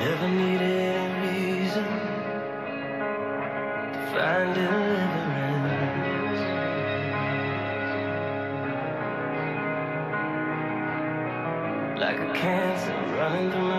Never needed a reason to find deliverance. Like a cancer running through my.